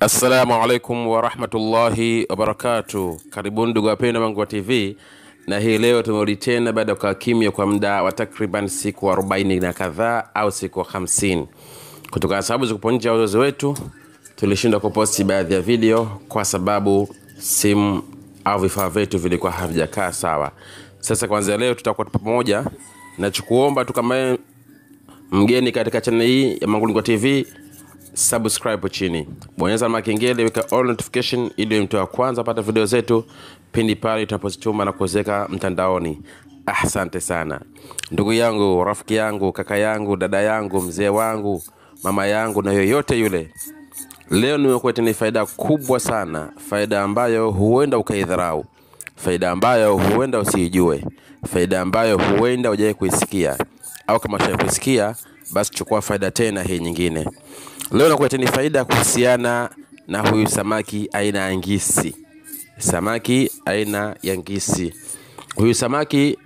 Assalamu alaikum warahmatullahi wabarakatu. Karibuni ndugu wapendwa wangu wa TV, na hii leo tumerudi tena baada ya kukaa kwa muda wa takriban siku 40 na kadhaa au siku 50 kutokana na sababu za kuponja uwezo wetu. Tulishindwa kuposti baadhi ya video kwa sababu simu au vifaa vyetu vilikuwa havijakaa sawa. Sasa kwanza leo tutakuwa pamoja, nachokuomba tu kama mgeni katika chaneli hii ya Mangulingo TV subscribe chini, bonyeza alama kengele, weka all notification ili mtu wa kwanza pata video zetu pindi pale tunapozituma na kuziweka mtandaoni. Asante sana ndugu yangu, rafiki yangu, kaka yangu, dada yangu, mzee wangu, mama yangu na yoyote yule. Leo nimekuletea faida kubwa sana, faida ambayo huenda ukaidharau, faida ambayo huenda usiijue, faida ambayo huenda hujawahi kuisikia, au kama ushawahi kuisikia, basi chukua faida tena hii nyingine. Leo nakuleteni faida kuhusiana na huyu samaki aina ya ngisi. Samaki aina ya ngisi. Huyu samaki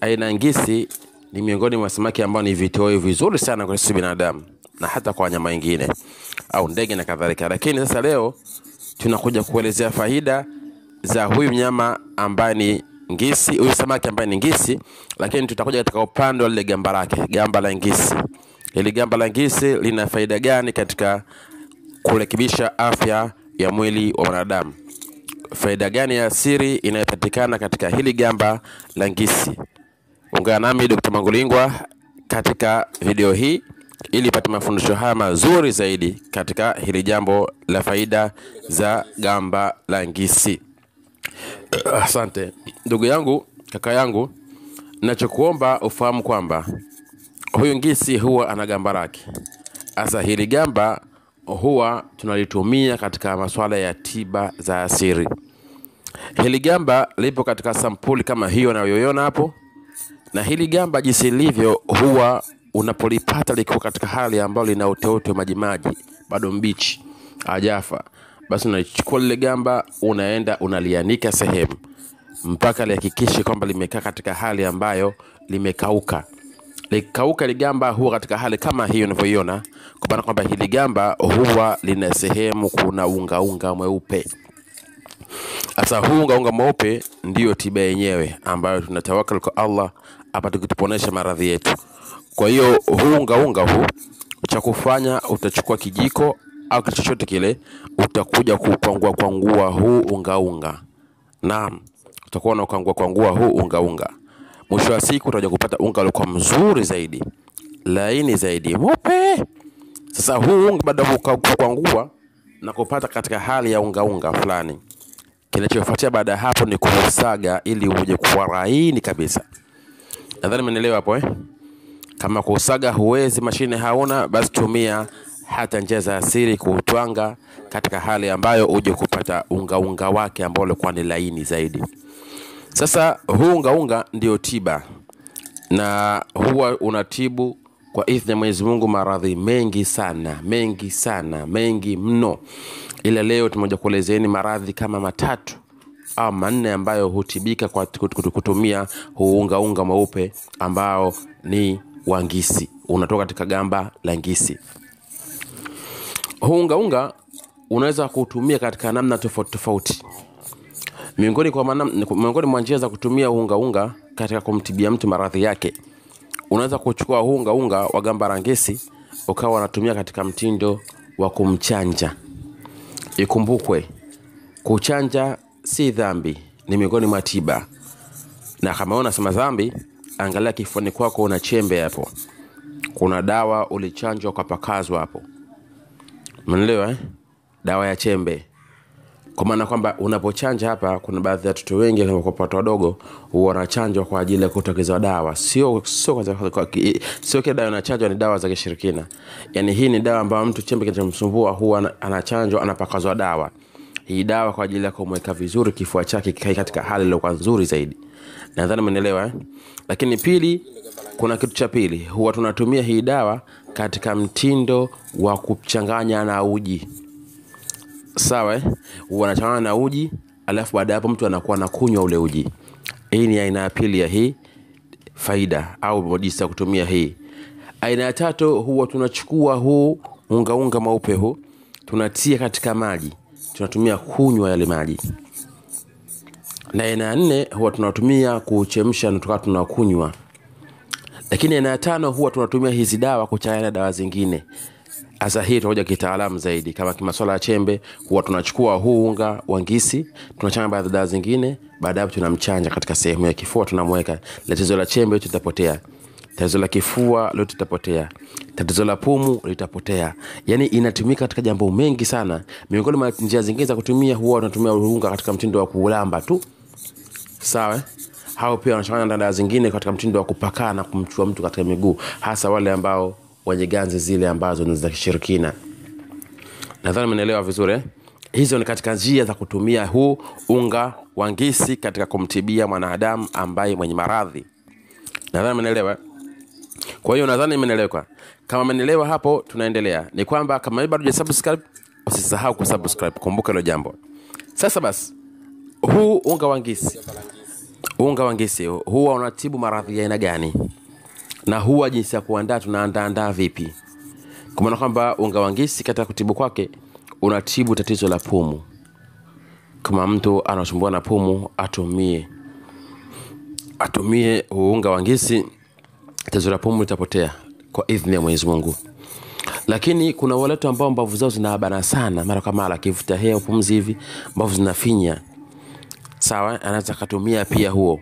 aina ya ngisi ni miongoni mwa samaki ambao ni vitoweo vizuri sana kwa sisi binadamu na hata kwa wanyama wengine au ndege na kadhalika. Lakini sasa leo tunakuja kuelezea faida za huyu mnyama ambaye ni ngisi, huyu samaki ambaye ni ngisi, lakini tutakuja katika upande wa lile gamba lake, gamba la ngisi. Hili gamba la ngisi lina faida gani katika kurekebisha afya ya mwili wa mwanadamu? Faida gani ya siri inayopatikana katika hili gamba la ngisi? Ungana nami Dr. Mangulingwa katika video hii ili pate mafundisho haya mazuri zaidi katika hili jambo la faida za gamba la ngisi. Asante ndugu yangu, kaka yangu, nachokuomba ufahamu kwamba huyu ngisi huwa ana gamba lake. Sasa hili gamba huwa tunalitumia katika masuala ya tiba za asili. Hili gamba lipo katika sampuli kama hiyo unayoiona hapo, na hili gamba jinsi lilivyo, huwa unapolipata likiwa katika hali ambayo lina uteute majimaji, bado mbichi, ajafa basi unalichukua lile gamba, unaenda unalianika sehemu mpaka lihakikishe kwamba limekaa katika hali ambayo limekauka likauka ligamba huwa katika hali kama hiyo unavyoiona, kwa maana kwamba hili gamba huwa lina sehemu kuna unga unga mweupe. Sasa huu unga unga mweupe ndiyo tiba yenyewe ambayo tunatawakal kwa Allah apate kutuponesha maradhi yetu. Kwa hiyo huu unga unga huu cha kufanya, utachukua kijiko au kitu chochote kile, utakuja kukwangua kwangua huu unga unga. Naam, utakuwa unakwangua kwangua huu unga unga mwisho wa siku utakuja kupata unga uliokuwa mzuri zaidi, laini zaidi, mweupe. Sasa huu unga baada ya kukwangua na kupata katika hali ya unga unga fulani, kinachofuatia baada ya hapo ni kuusaga ili uje kuwa laini kabisa. Nadhani mmenielewa hapo eh? Kama kuusaga huwezi, mashine hauna, basi tumia hata njia za asili kuutwanga katika hali ambayo uje kupata unga unga wake ambao ulikuwa ni laini zaidi. Sasa huu unga unga ndio tiba. Na huwa unatibu kwa idhini ya Mwenyezi Mungu maradhi mengi sana, mengi sana, mengi mno, ila leo tumoja kuelezeni maradhi kama matatu au manne ambayo hutibika kwa kutumia huu unga unga mweupe ambao ni wangisi, unatoka katika gamba la ngisi. Huu unga unga unaweza kutumia katika namna tofauti tofauti miongoni kwa maana, miongoni mwa njia za kutumia unga unga katika kumtibia mtu maradhi yake, unaweza kuchukua unga unga wa gamba rangesi ukawa unatumia katika mtindo wa kumchanja. Ikumbukwe, kuchanja si dhambi, ni miongoni mwa tiba, na kama unasema dhambi, angalia kifuani kwako una chembe hapo, kuna dawa ulichanjwa ukapakazwa hapo, umeelewa eh? Dawa ya chembe kwa maana kwamba unapochanja hapa, kuna baadhi ya watoto wengi watoto wadogo huwa wanachanjwa kwa ajili ya kutokezwa dawa. Sio sio sio kila dawa inachanjwa ni dawa za kishirikina. Yani hii ni dawa ambayo mtu chembe kinachomsumbua huwa anachanjwa, anapakazwa dawa. Hii dawa kwa ajili ya kumweka vizuri kifua chake kikae katika hali iliyokuwa nzuri zaidi. Nadhani umeelewa eh? Lakini pili, kuna kitu cha pili, huwa tunatumia hii dawa katika mtindo wa kuchanganya na uji sawa eh? wanachanganya na uji alafu baada hapo mtu anakuwa anakunywa ule uji. Hii ni aina ya pili ya hii faida au jinsi ya kutumia hii. Aina ya tatu huwa tunachukua huu ungaunga unga mweupe huu tunatia katika maji tunatumia kunywa yale maji. Na aina ya nne huwa tunatumia kuchemsha na tukawa tunakunywa. Lakini aina ya tano huwa tunatumia hizi dawa kuchanganya dawa zingine sasa hii tunakuja kitaalamu zaidi. Kama kimaswala ya chembe huwa tunachukua huu unga wa ngisi tunachanga baadhi dawa zingine baadaye tunamchanja katika sehemu ya kifua tunamweka. Tatizo la chembe litapotea. Tatizo la kifua lote litapotea. Tatizo la pumu litapotea. Yani inatumika katika jambo mengi sana. Miongoni mwa njia zingine za kutumia huwa tunatumia unga katika mtindo wa kuulamba tu. Sawa? Hao pia wanachanganya na dawa zingine katika mtindo wa kupakana kumchua mtu katika miguu. Hasa wale ambao wenye ganzi zile ambazo ni za kishirikina. Nadhani menaelewa vizuri eh? hizo ni katika njia za kutumia huu unga wa ngisi katika kumtibia mwanadamu ambaye mwenye maradhi. Nadhani menaelewa kwa hiyo nadhani imeeleweka kama mnaelewa hapo tunaendelea. Ni kwamba kama bado hujasubscribe usisahau kusubscribe. Kumbuka hilo jambo. Sasa basi huu unga wa ngisi. Unga wa ngisi huwa unatibu maradhi ya aina gani na huwa jinsi ya kuandaa tunaandaandaa vipi? Kwa maana kwamba unga wa ngisi katika kutibu kwake unatibu tatizo la pumu. Kama mtu anasumbua na pumu atumie. Atumie uunga unga wa ngisi tatizo la pumu litapotea kwa idhini ya mwenyezi mungu. Lakini kuna wale watu ambao mbavu zao zinabana sana mara kwa mara akivuta hewa pumzi hivi mbavu zinafinya. Sawa anaweza akatumia pia huo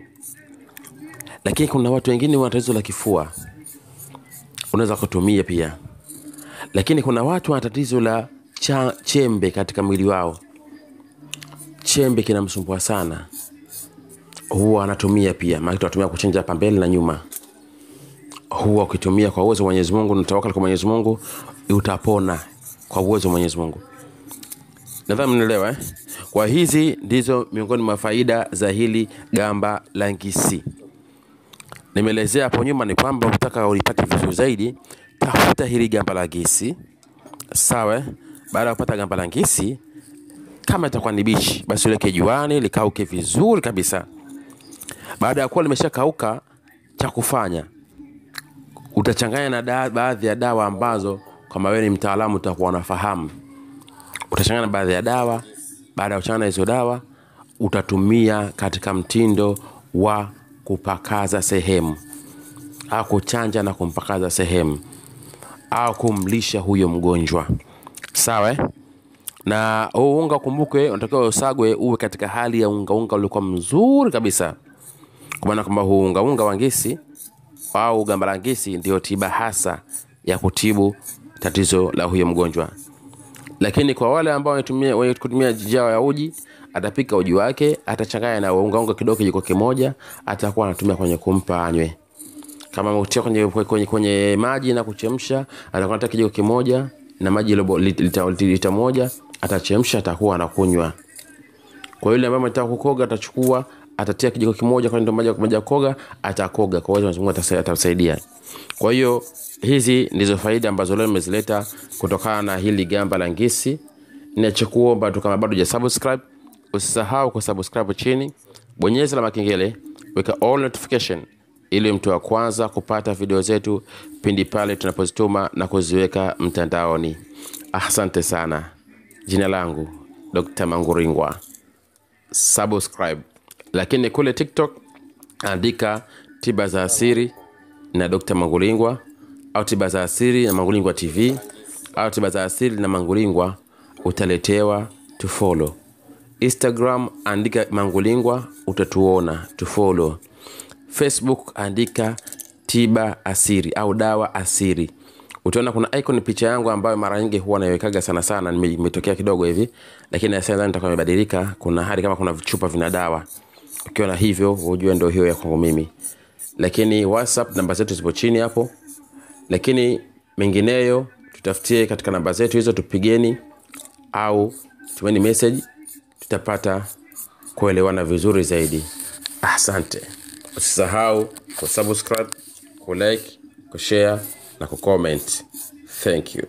lakini kuna watu wengine wana tatizo la kifua. Unaweza kutumia pia. Lakini kuna watu wana tatizo la cha, chembe katika mwili wao. Chembe kinamsumbua sana. Huwa anatumia pia. Maana kuchenja hapa mbele na nyuma. Huwa ukitumia kwa uwezo wa mwenyezi mungu natawakal kwa mwenyezi mungu utapona kwa uwezo wa mwenyezi mungu. Nadhani mnaelewa eh? kwa hizi ndizo miongoni mwa faida za hili gamba la ngisi nimeelezea hapo nyuma ni kwamba utaka ulipate vizuri zaidi tafuta hili gamba la gisi sawa baada ya kupata gamba la ngisi kama itakuwa ni bichi basi uweke juani likauke vizuri kabisa. Baada ya kuwa limeshakauka cha kufanya utachanganya na da, baadhi ya dawa ambazo kama wewe ni mtaalamu utakuwa unafahamu. Utachanganya na baadhi ya dawa baada ya kuchanganya hizo dawa utatumia katika mtindo wa kupakaza sehemu. Au kuchanja na kumpakaza sehemu. Au kumlisha huyo mgonjwa. Sawa eh? na huu unga kumbuke unatakiwa usagwe uwe katika hali ya ungaunga uliokuwa mzuri kabisa. Kwa maana kwamba huu ungaunga wa ngisi au gamba la ngisi ndio tiba hasa ya kutibu tatizo la huyo mgonjwa. Lakini kwa wale ambao wanatumia kutumia jao ya uji atapika uji wake atachanganya na unga unga kidogo kijiko kimoja atakuwa anatumia kwenye kumpa anywe. Kama ameutia kwenye, kwenye, kwenye maji na kuchemsha atakuwa anataka kijiko kimoja na maji lobo, lita, lita, lita moja atachemsha atakuwa anakunywa. Kwa yule ambaye anataka kukoga atachukua atatia kijiko kimoja kwa ndo maji ya kukoga atakoga. Kwa hiyo Mungu atamsaidia kwa hiyo hizi ndizo faida ambazo leo nimezileta kutokana na hili gamba la ngisi. Ninachokuomba tu kama bado hujasubscribe usisahau kusubscribe chini bonyeza la makengele weka all notification ili mtu wa kwanza kupata video zetu pindi pale tunapozituma na kuziweka mtandaoni. Asante sana. Jina langu dr manguringwa. Subscribe. Lakini kule tiktok andika tiba za asiri na dr manguringwa au tiba za asiri na manguringwa tv au tiba za asiri na manguringwa utaletewa tufolo instagram andika mangulingwa utatuona tufolo facebook andika tiba asiri au dawa asiri. Utaona kuna icon picha yangu ambayo mara nyingi huwa naiwekaga sana sana nimetokea kidogo hivi lakini sasa nadhani itakuwa imebadilika. Kuna hali kama kuna vichupa vina dawa. Ukiona hivyo ujue ndo hiyo ya kwangu mimi. Lakini whatsapp namba zetu zipo chini hapo. Lakini mengineyo tutafutie katika namba zetu hizo tupigeni au tumeni message tutapata kuelewana vizuri zaidi. Asante. Usisahau kusubscribe kulike kushare na kucomment. Thank you